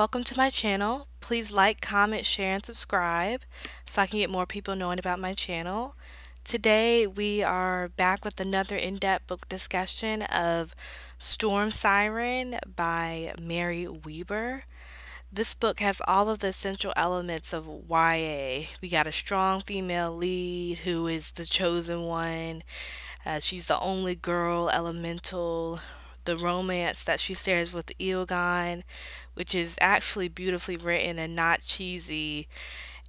welcome to my channel. Please like, comment, share, and subscribe so I can get more people knowing about my channel. Today we are back with another in-depth book discussion of Storm Siren by Mary Weber. This book has all of the essential elements of YA. We got a strong female lead who is the chosen one. Uh, she's the only girl elemental. The romance that she shares with Eogan, which is actually beautifully written and not cheesy,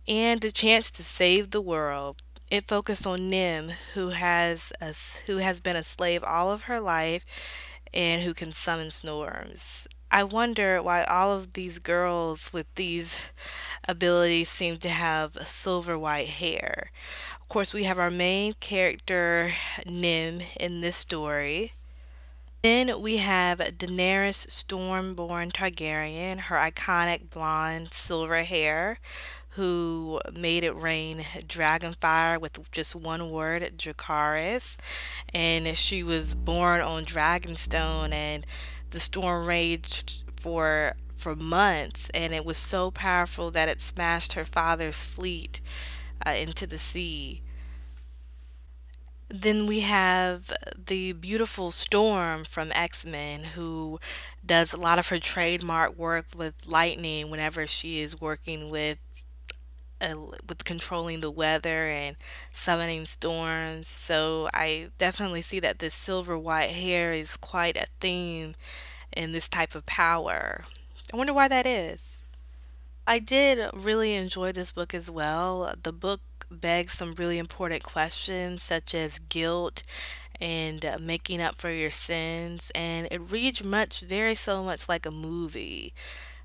and the chance to save the world. It focused on Nym, who has a, who has been a slave all of her life and who can summon storms. I wonder why all of these girls with these abilities seem to have silver white hair. Of course, we have our main character, Nym, in this story. Then we have Daenerys Stormborn Targaryen, her iconic blonde silver hair, who made it rain dragonfire with just one word, Dracarys. And she was born on Dragonstone and the storm raged for for months and it was so powerful that it smashed her father's fleet uh, into the sea. Then we have the beautiful Storm from X-Men who does a lot of her trademark work with lightning whenever she is working with uh, with controlling the weather and summoning storms. So I definitely see that this silver white hair is quite a theme in this type of power. I wonder why that is. I did really enjoy this book as well. The book begs some really important questions such as guilt and uh, making up for your sins and it reads much very so much like a movie.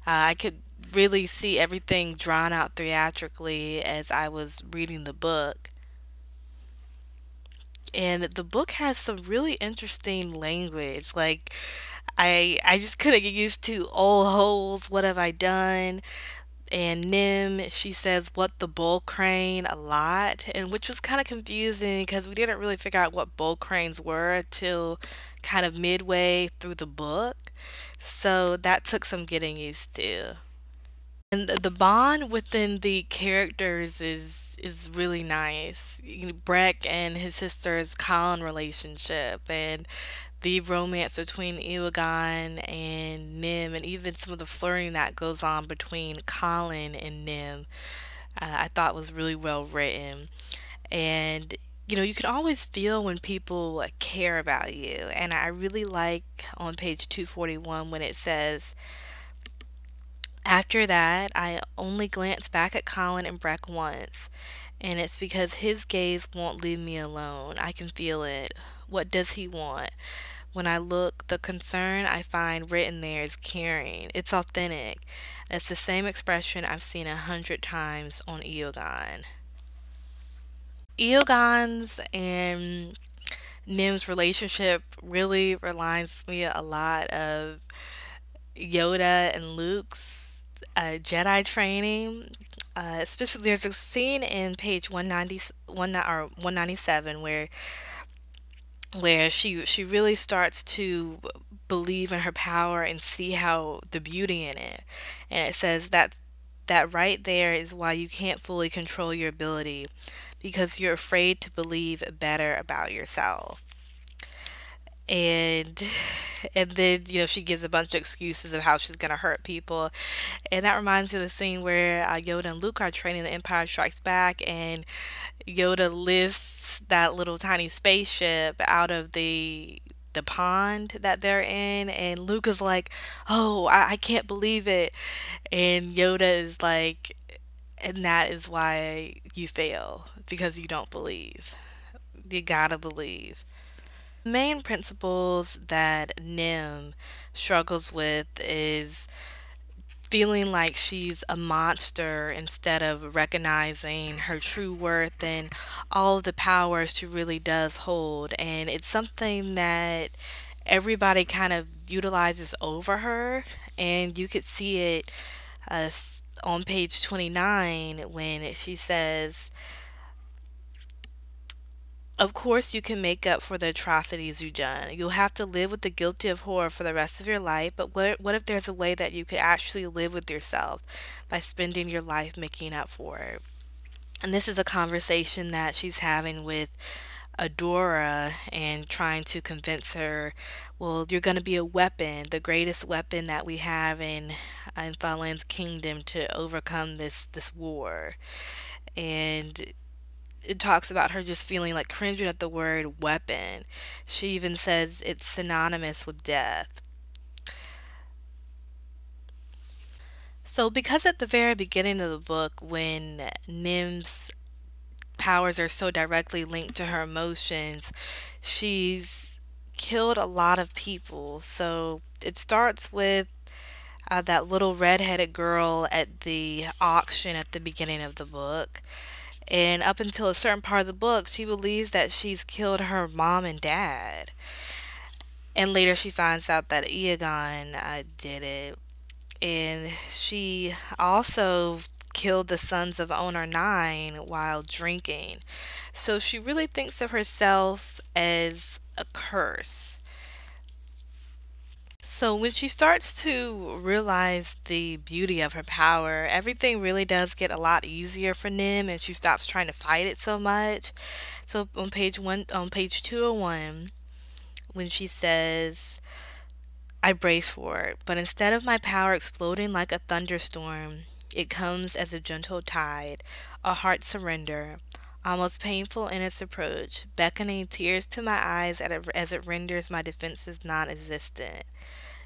Uh, I could really see everything drawn out theatrically as I was reading the book. And the book has some really interesting language. Like, I I just couldn't get used to old holes. What have I done? And Nym, she says what the bull crane a lot, and which was kind of confusing because we didn't really figure out what bull cranes were till kind of midway through the book. So that took some getting used to. And the bond within the characters is is really nice. Breck and his sister's Colin relationship and the romance between Eogan and Nym and even some of the flirting that goes on between Colin and Nym uh, I thought was really well written. And you know, you can always feel when people care about you. And I really like on page 241 when it says, after that, I only glance back at Colin and Breck once, and it's because his gaze won't leave me alone. I can feel it. What does he want? When I look, the concern I find written there is caring. It's authentic. It's the same expression I've seen a hundred times on Eogan. Eogan's and Nym's relationship really reminds me a lot of Yoda and Luke's uh, Jedi training. Uh, especially, there's a scene in page 190, one, or 197 where where she she really starts to believe in her power and see how the beauty in it. And it says that that right there is why you can't fully control your ability because you're afraid to believe better about yourself. And and then you know she gives a bunch of excuses of how she's gonna hurt people, and that reminds me of the scene where uh, Yoda and Luke are training the Empire Strikes Back, and Yoda lifts that little tiny spaceship out of the the pond that they're in and Luke is like oh I, I can't believe it. And Yoda is like and that is why you fail because you don't believe. You gotta believe. Main principles that Nym struggles with is feeling like she's a monster instead of recognizing her true worth and all the powers she really does hold. And it's something that everybody kind of utilizes over her, and you could see it uh, on page 29 when she says, Of course, you can make up for the atrocities you've done. You'll have to live with the guilty of horror for the rest of your life, but what, what if there's a way that you could actually live with yourself by spending your life making up for it? And this is a conversation that she's having with Adora and trying to convince her, well, you're going to be a weapon, the greatest weapon that we have in in Faelen's kingdom to overcome this this war. And it talks about her just feeling like cringing at the word weapon. She even says it's synonymous with death. So, because at the very beginning of the book, when Nym's powers are so directly linked to her emotions, she's killed a lot of people. So, it starts with uh, that little redheaded girl at the auction at the beginning of the book. And up until a certain part of the book, she believes that she's killed her mom and dad. And later she finds out that Eogan uh, did it. And she also killed the sons of Owner 9 while drinking. So she really thinks of herself as a curse. So when she starts to realize the beauty of her power, everything really does get a lot easier for Nym and she stops trying to fight it so much. So on page one on page 201 when she says I brace for it, but instead of my power exploding like a thunderstorm, it comes as a gentle tide, a heart surrender, almost painful in its approach, beckoning tears to my eyes as it renders my defenses non existent.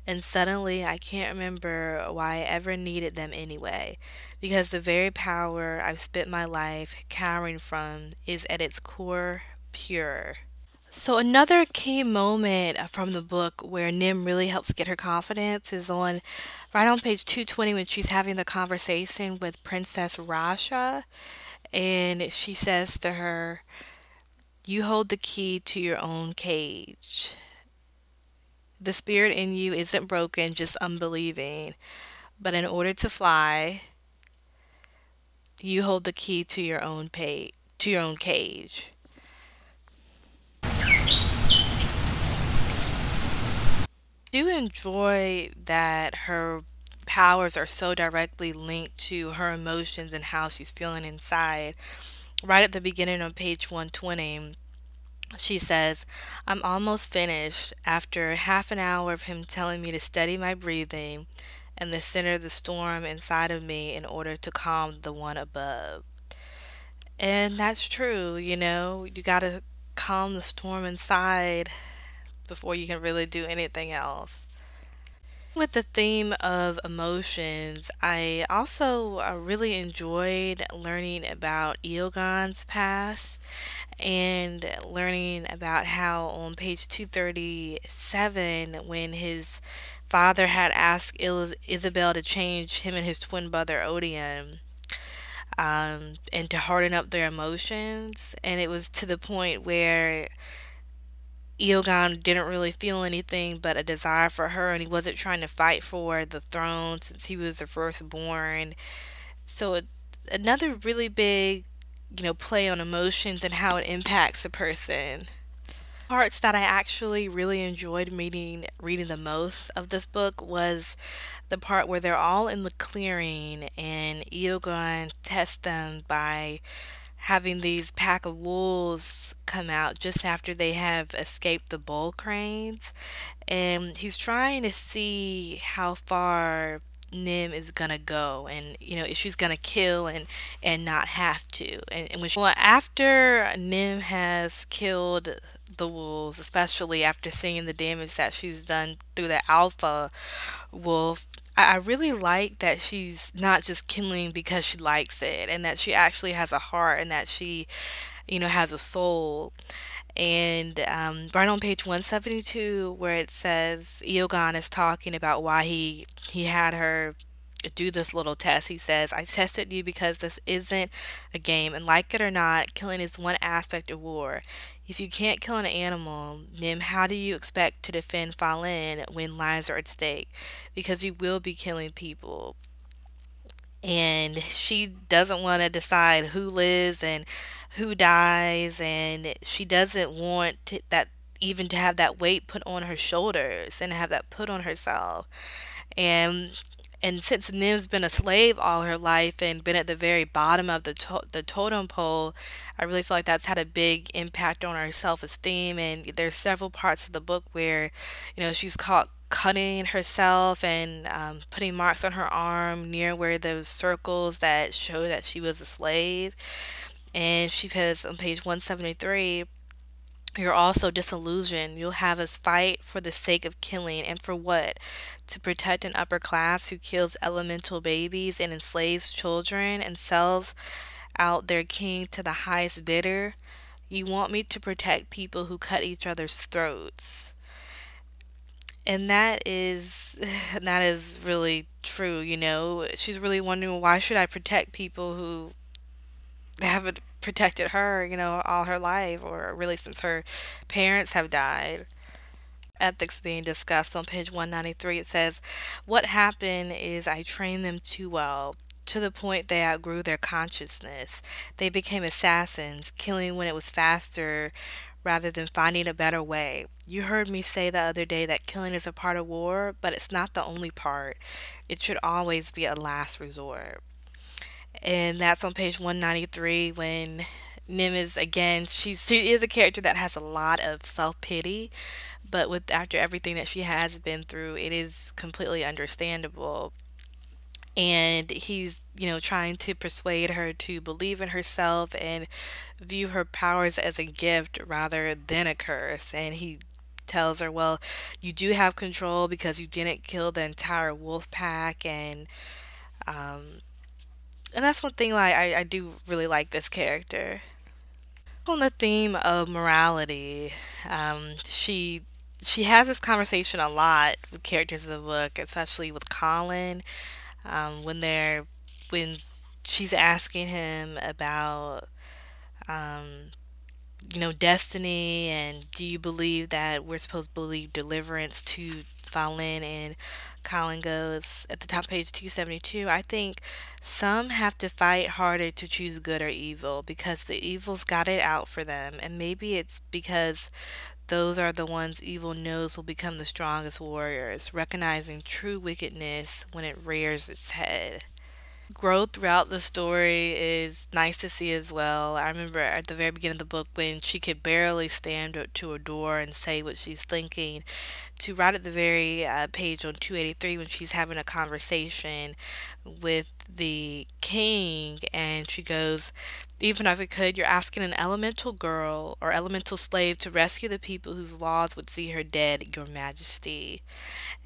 And suddenly I can't remember why I ever needed them anyway, because the very power I've spent my life cowering from is at its core pure. So another key moment from the book where Nym really helps get her confidence is on right on page 220 when she's having the conversation with Princess Rasha and she says to her, "You hold the key to your own cage." The spirit in you isn't broken, just unbelieving. But in order to fly, you hold the key to your own page, to your own cage. do enjoy that her powers are so directly linked to her emotions and how she's feeling inside. Right at the beginning of page 120, she says, I'm almost finished after half an hour of him telling me to steady my breathing and the center of the storm inside of me in order to calm the one above. And that's true, you know, you gotta calm the storm inside before you can really do anything else. With the theme of emotions, I also uh, really enjoyed learning about Eogan's past and learning about how on page 237, when his father had asked Il- Isabel to change him and his twin brother Odion um, and to harden up their emotions, and it was to the point where Eogan didn't really feel anything but a desire for her, and he wasn't trying to fight for the throne since he was the firstborn. So, another really big, you know, play on emotions and how it impacts a person. Parts that I actually really enjoyed reading reading the most of this book was the part where they're all in the clearing and Eogan tests them by having these pack of wolves come out just after they have escaped the bull cranes. And he's trying to see how far Nym is gonna go and you know if she's gonna kill and and not have to. And, and when she, well after Nym has killed the wolves especially after seeing the damage that she's done through the alpha wolf I really like that she's not just killing because she likes it and that she actually has a heart and that she, you know, has a soul. And um, right on page 172, where it says Eogan is talking about why he he had her do this little test. He says, I tested you because this isn't a game, and like it or not, killing is one aspect of war. If you can't kill an animal, Nym, how do you expect to defend Faelen when lives are at stake? Because you will be killing people. And she doesn't want to decide who lives and who dies, and she doesn't want to, that even to have that weight put on her shoulders and have that put on herself. And and since Nym's been a slave all her life and been at the very bottom of the to the totem pole, I really feel like that's had a big impact on her self-esteem. And there's several parts of the book where, you know, she's caught cutting herself and um, putting marks on her arm near where those circles that show that she was a slave. And she says on page 173 you're also disillusioned. You'll have us fight for the sake of killing, and for what? To protect an upper class who kills elemental babies and enslaves children and sells out their king to the highest bidder? You want me to protect people who cut each other's throats. And that is that is really true, you know. She's really wondering why should I protect people who haven't protected her, you know, all her life, or really since her parents have died. Ethics being discussed on page 193, it says, What happened is I trained them too well. To the point they outgrew their consciousness. They became assassins, killing when it was faster rather than finding a better way. You heard me say the other day that killing is a part of war, but it's not the only part. It should always be a last resort and that's on page 193 when Nym is again she's she is a character that has a lot of self-pity but with after everything that she has been through it is completely understandable. And he's you know trying to persuade her to believe in herself and view her powers as a gift rather than a curse. And he tells her well you do have control because you didn't kill the entire wolf pack and um, and that's one thing like I, I do really like this character. On the theme of morality, um, she she has this conversation a lot with characters in the book, especially with Colin, um, when they're when she's asking him about um, you know, destiny and do you believe that we're supposed to believe deliverance to Faelen and Colin goes at the top page 272 I think some have to fight harder to choose good or evil because the evil's got it out for them. And maybe it's because those are the ones evil knows will become the strongest warriors recognizing true wickedness when it rears its head growth throughout the story is nice to see as well. I remember at the very beginning of the book when she could barely stand to Adora and say what she's thinking, to right at the very uh, page on 283 when she's having a conversation with the king and she goes, Even if I could, you're asking an elemental girl or elemental slave to rescue the people whose laws would see her dead, your majesty.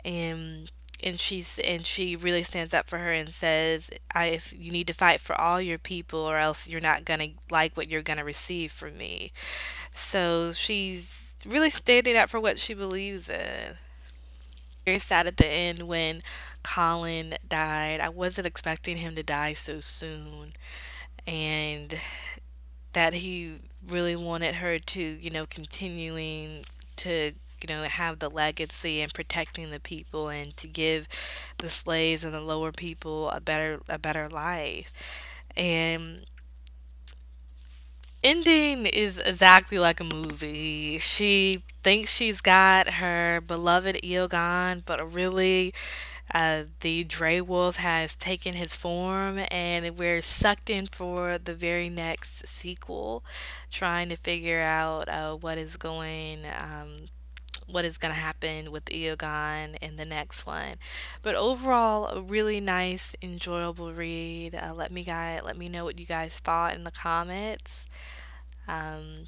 And and she's and she really stands up for her and says I, you need to fight for all your people or else you're not gonna like what you're gonna receive from me. So she's really standing up for what she believes in. Very sad at the end when colin died. I wasn't expecting him to die so soon and that he really wanted her to you know continuing to you know have the legacy and protecting the people and to give the slaves and the lower people a better a better life. And ending is exactly like a movie. She thinks she's got her beloved Eogan but really uh, the Draewulf has taken his form, and we're sucked in for the very next sequel, trying to figure out uh, what is going um, what is going to happen with Eogan in the next one. But overall, a really nice, enjoyable read. Uh, let me guys, let me know what you guys thought in the comments. Um,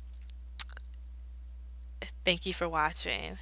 thank you for watching.